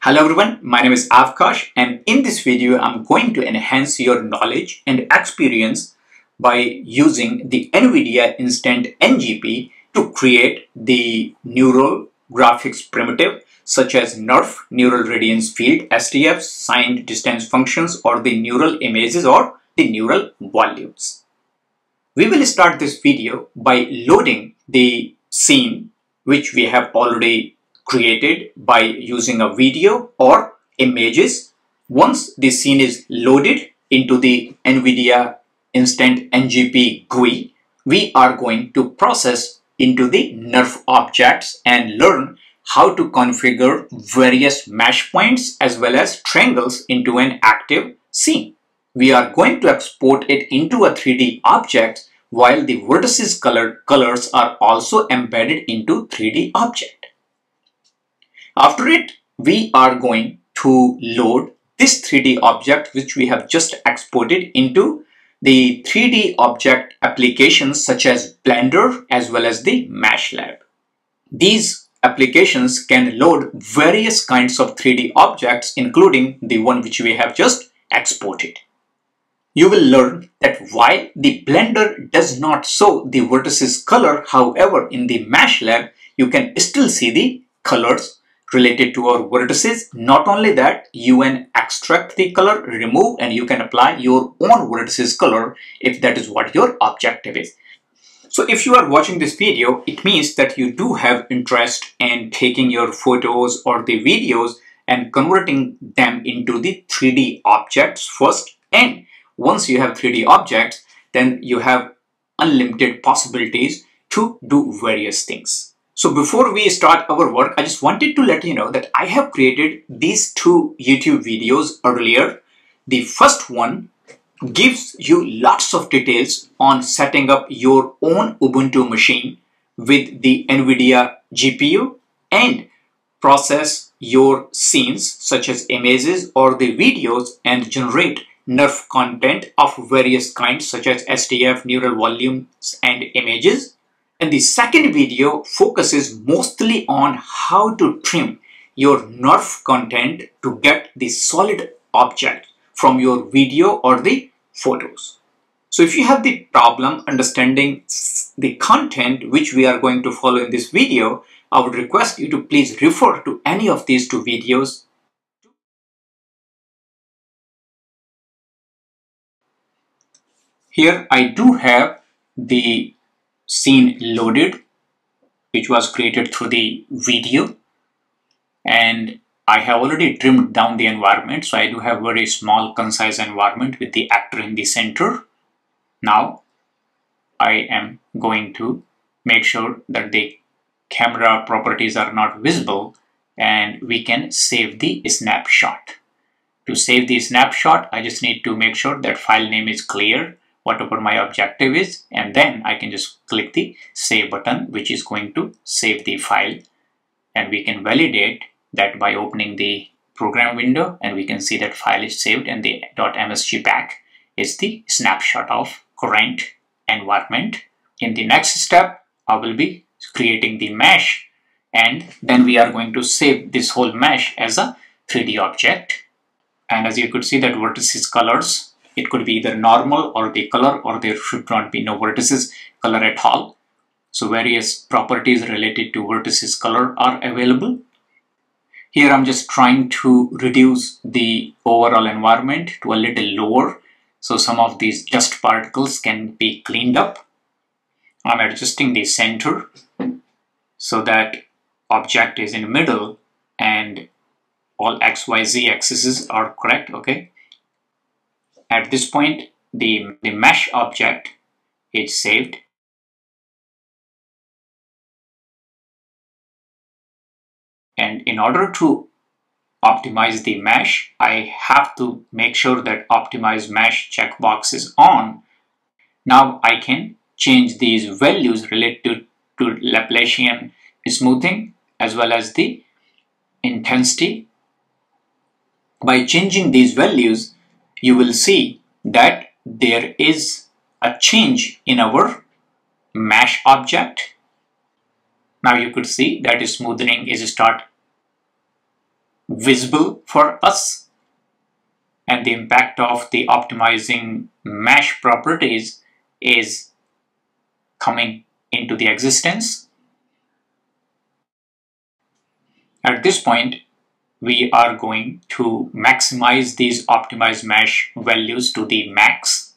Hello everyone, my name is Avkash and in this video I'm going to enhance your knowledge and experience by using the NVIDIA Instant NGP to create the neural graphics primitive such as NeRF, Neural Radiance Field, SDF, Signed Distance Functions or the neural images or the neural volumes. We will start this video by loading the scene which we have already created by using a video or images. Once the scene is loaded into the NVIDIA Instant NGP GUI, we are going to process into the NeRF objects and learn how to configure various mesh points as well as triangles into an active scene. We are going to export it into a 3D object while the vertices color colors are also embedded into 3D object. After it, we are going to load this 3D object which we have just exported into the 3D object applications such as Blender as well as the MeshLab. These applications can load various kinds of 3D objects including the one which we have just exported. You will learn that while the Blender does not show the vertices color, however in the MeshLab you can still see the colors related to our vertices. Not only that, you can extract the color, remove, and you can apply your own vertices color if that is what your objective is. So if you are watching this video, it means that you do have interest in taking your photos or the videos and converting them into the 3D objects first. And once you have 3D objects, then you have unlimited possibilities to do various things. So before we start our work, I just wanted to let you know that I have created these two YouTube videos earlier. The first one gives you lots of details on setting up your own Ubuntu machine with the NVIDIA GPU and process your scenes such as images or the videos and generate NERF content of various kinds such as SDF, neural volumes and images and the second video focuses mostly on how to trim your NeRF content to get the solid object from your video or the photos. So if you have the problem understanding the content which we are going to follow in this video, I would request you to please refer to any of these two videos. Here I do have the scene loaded which was created through the video. And I have already trimmed down the environment so I do have very small concise environment with the actor in the center. Now I am going to make sure that the camera properties are not visible and we can save the snapshot. To save the snapshot I just need to make sure that file name is clear whatever my objective is and then I can just click the save button which is going to save the file and we can validate that by opening the program window and we can see that file is saved and the .msg pack is the snapshot of current environment. In the next step I will be creating the mesh and then we are going to save this whole mesh as a 3D object and as you could see that vertices colors it could be either normal or the color or there should not be no vertices color at all. So various properties related to vertices color are available. Here I'm just trying to reduce the overall environment to a little lower so some of these dust particles can be cleaned up. I'm adjusting the center so that object is in the middle and all XYZ axes are correct okay at this point, the, the mesh object is saved. And in order to optimize the mesh, I have to make sure that optimize mesh checkbox is on. Now I can change these values related to Laplacian smoothing as well as the intensity. By changing these values, you will see that there is a change in our mesh object. Now you could see that smoothing is start visible for us and the impact of the optimizing mesh properties is coming into the existence. At this point, we are going to maximize these optimized mesh values to the max.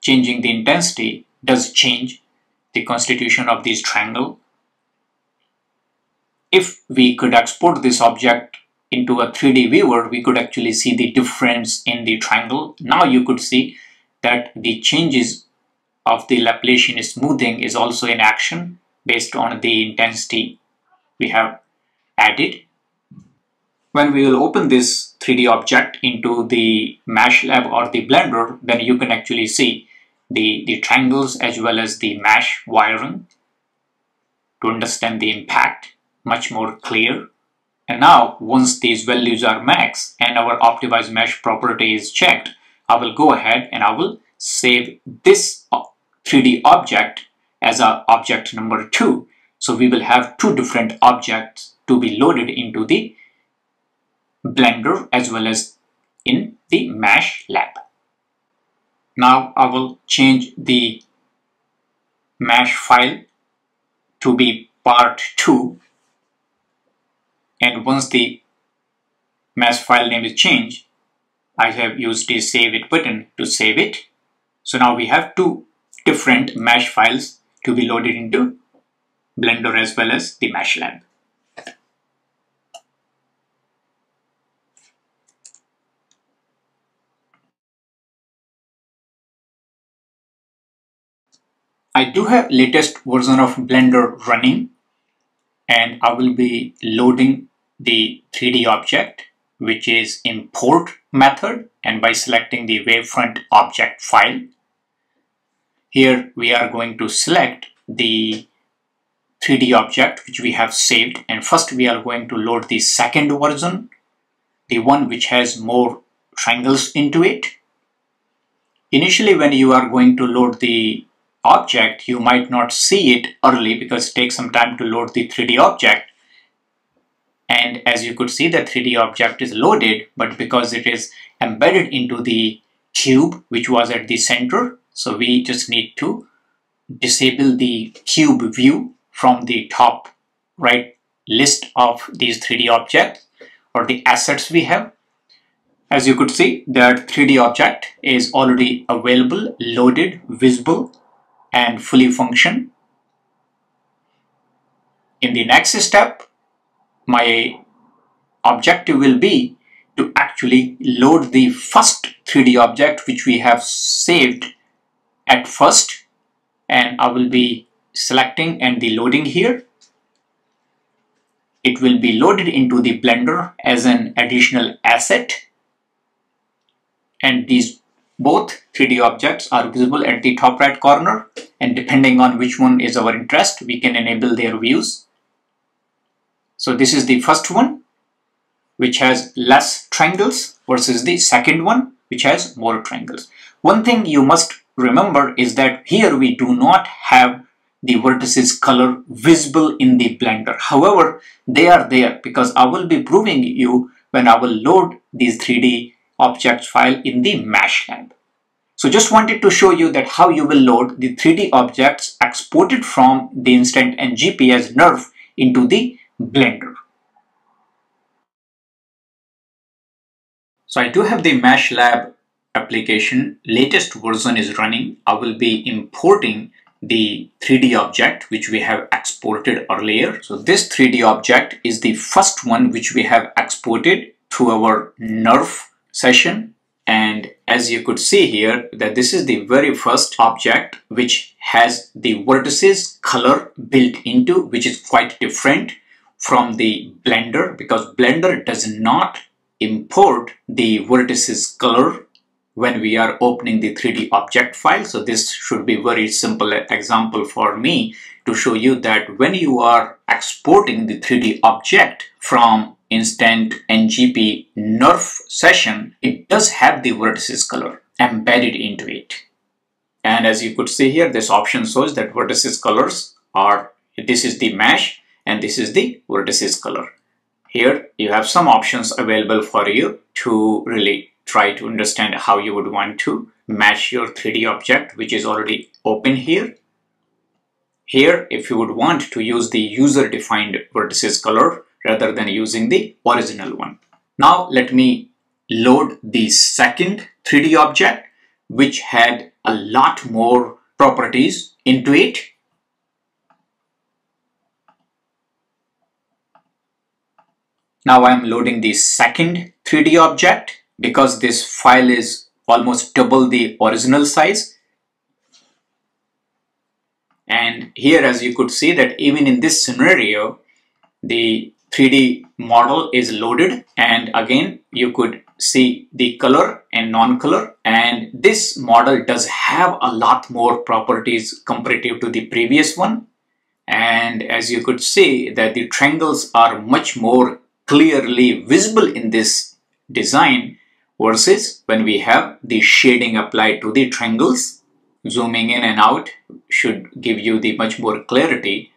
Changing the intensity does change the constitution of this triangle. If we could export this object into a 3D viewer, we could actually see the difference in the triangle. Now you could see that the changes of the Laplacian smoothing is also in action based on the intensity we have added. When we will open this 3D object into the MeshLab or the Blender, then you can actually see the, the triangles as well as the mesh wiring to understand the impact much more clear. And now once these values are max and our optimized mesh property is checked, I will go ahead and I will save this 3D object as a object number two. So we will have two different objects to be loaded into the Blender as well as in the Mesh Lab. Now I will change the mesh file to be part 2 and once the mesh file name is changed I have used the save it button to save it. So now we have two different mesh files to be loaded into Blender as well as the mesh lab I do have latest version of Blender running and I will be loading the 3D object which is import method and by selecting the wavefront object file. Here we are going to select the 3D object which we have saved and first we are going to load the second version, the one which has more triangles into it. Initially when you are going to load the object, you might not see it early because it takes some time to load the 3D object. And as you could see, the 3D object is loaded, but because it is embedded into the cube, which was at the center, so we just need to disable the cube view from the top right list of these 3D objects or the assets we have. As you could see, that 3D object is already available, loaded, visible and fully function. In the next step, my objective will be to actually load the first 3D object which we have saved at first and I will be selecting and the loading here. It will be loaded into the Blender as an additional asset and these both 3D objects are visible at the top right corner and depending on which one is our interest, we can enable their views. So this is the first one, which has less triangles versus the second one, which has more triangles. One thing you must remember is that here we do not have the vertices color visible in the blender. However, they are there because I will be proving you when I will load these 3D objects file in the mesh lab. So just wanted to show you that how you will load the 3D objects exported from the instant and GPS NeRF into the Blender. So I do have the Mesh Lab application latest version is running. I will be importing the 3D object which we have exported earlier. So this 3D object is the first one which we have exported through our NeRF session and as you could see here that this is the very first object which has the vertices color built into which is quite different from the blender because blender does not import the vertices color when we are opening the 3D object file. So this should be very simple example for me to show you that when you are exporting the 3D object from instant NGP NeRF session, it does have the vertices color embedded into it. And as you could see here, this option shows that vertices colors are, this is the mesh and this is the vertices color. here you have some options available for you to really try to understand how you would want to match your 3D object which is already open here. Here if you would want to use the user defined vertices color rather than using the original one. Now let me load the second 3D object which had a lot more properties into it. Now I'm loading the second 3D object because this file is almost double the original size. And here as you could see that even in this scenario, the 3D model is loaded and again you could see the color and non-color and this model does have a lot more properties comparative to the previous one. And as you could see that the triangles are much more clearly visible in this design versus when we have the shading applied to the triangles. Zooming in and out should give you the much more clarity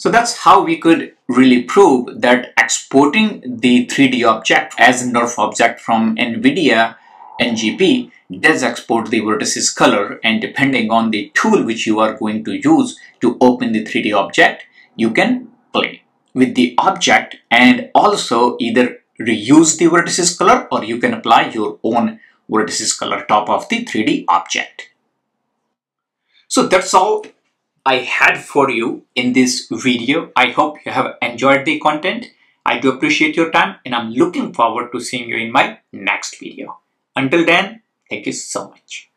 so that's how we could really prove that exporting the 3D object as a NeRF object from NVIDIA NGP does export the vertices color and depending on the tool which you are going to use to open the 3D object, you can play with the object and also either reuse the vertices color or you can apply your own vertices color top of the 3D object. So that's all I had for you in this video. I hope you have enjoyed the content. I do appreciate your time and I'm looking forward to seeing you in my next video. Until then, thank you so much.